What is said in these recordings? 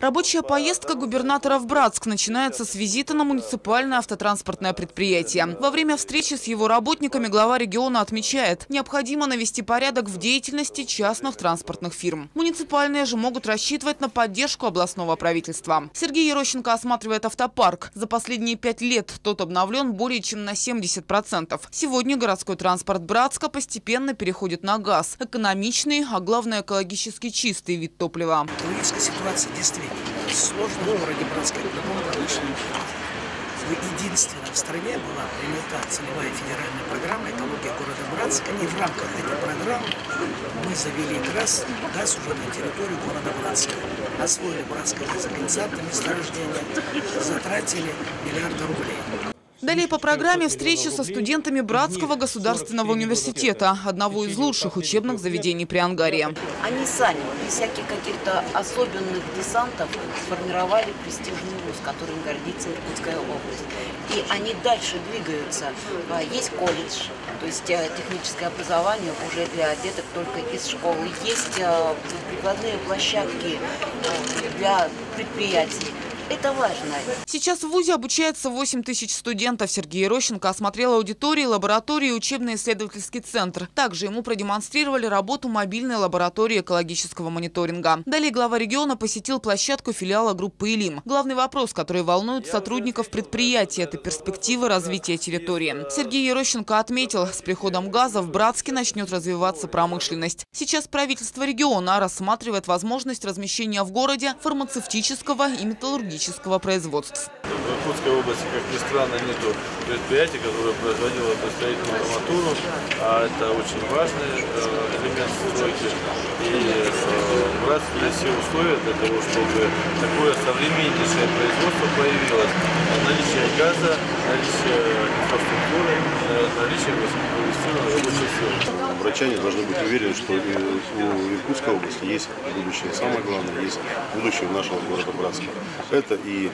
Рабочая поездка губернатора в Братск начинается с визита на муниципальное автотранспортное предприятие. Во время встречи с его работниками глава региона отмечает, необходимо навести порядок в деятельности частных транспортных фирм. Муниципальные же могут рассчитывать на поддержку областного правительства. Сергей Ерощенко осматривает автопарк. За последние пять лет тот обновлен более чем на 70%. Сегодня городской транспорт Братска постепенно переходит на газ. Экономичный, а главное экологически чистый вид топлива. Экологическая ситуация действительно сложная в городе любом промышленном Единственная в стране была принята целевая федеральная программа «Экология города Братска». И в рамках этой программы мы завели газ, газ уже на территорию города Братска. Освоили братское газоконденсатное месторождение, затратили миллиарды рублей. Далее по программе встречи со студентами Братского государственного университета, одного из лучших учебных заведений при Ангаре. Они сами, без всяких каких-то особенных десантов, сформировали престижный вуз, которым гордится Иркутская область. И они дальше двигаются. А, есть колледж, то есть э, техническое образование уже для деток только из школы. Есть э, прикладные площадки э, для предприятий. Это важно. Сейчас в ВУЗе обучается 8 тысяч студентов. Сергей Рощенко осмотрел аудитории, лаборатории и учебно-исследовательский центр. Также ему продемонстрировали работу мобильной лаборатории экологического мониторинга. Далее глава региона посетил площадку филиала группы «Илим». Главный вопрос, который волнует сотрудников предприятия – это перспективы развития территории. Сергей Ерощенко отметил, с приходом газа в Братске начнет развиваться промышленность. Сейчас правительство региона рассматривает возможность размещения в городе фармацевтического и металлургического химического производства. В Иркутской области, как ни странно, нет предприятия, которое производило строительную арматуру, а это очень важный э, элемент стройки. И Братске есть все условия для того, чтобы такое современнейшее производство появилось. Наличие газа, наличие инфраструктуры, э, наличие. Врачане должны быть уверены, что у Иркутской области есть будущее. Самое главное, есть будущее нашего города Братска. Это и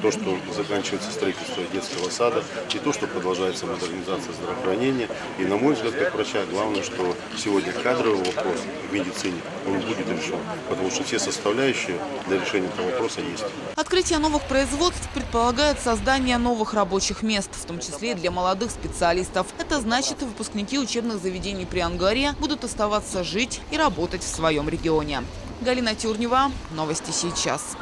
то, что заканчивается строительство детского сада, и то, что продолжается модернизация здравоохранения. И, на мой взгляд, как врача, главное, что сегодня кадровый вопрос в медицине, он будет решен. Потому что все составляющие для решения этого вопроса есть. Открытие новых производств предполагает создание новых рабочих мест, в том числе и для молодых специалистов. Это значит, выпускники учебных заведений при Ангаре будут оставаться жить и работать в своем регионе. Галина Тюрнева. Новости сейчас.